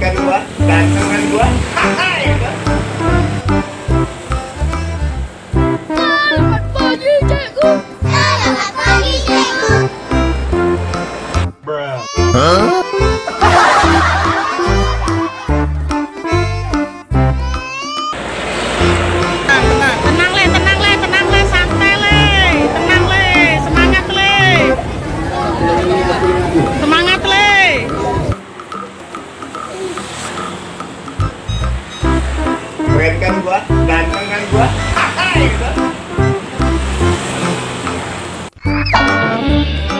Kan gua? Kan gua? Hai. oh